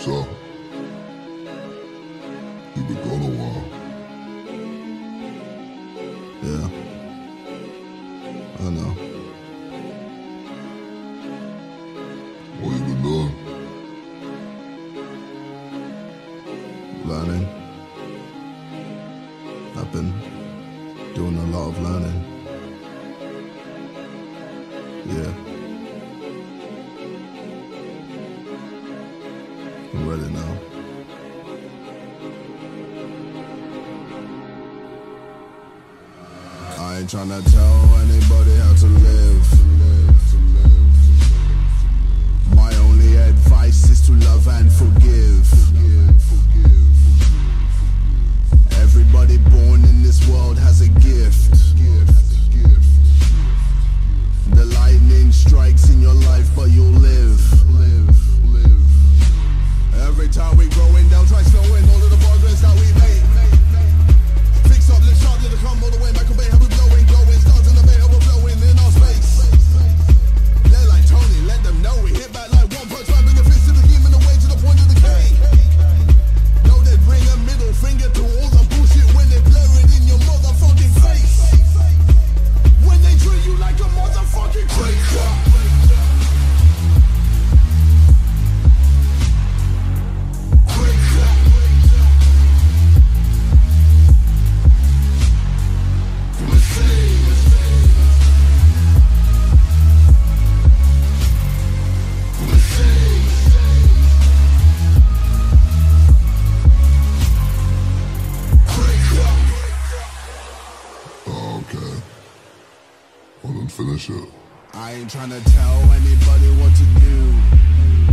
So, you've been gone a while. Yeah. I know. What you been doing? Learning. I've been doing a lot of learning. Yeah. You. I ain't trying to tell anybody how to live. window, try finish. I ain't trying to tell anybody what to do.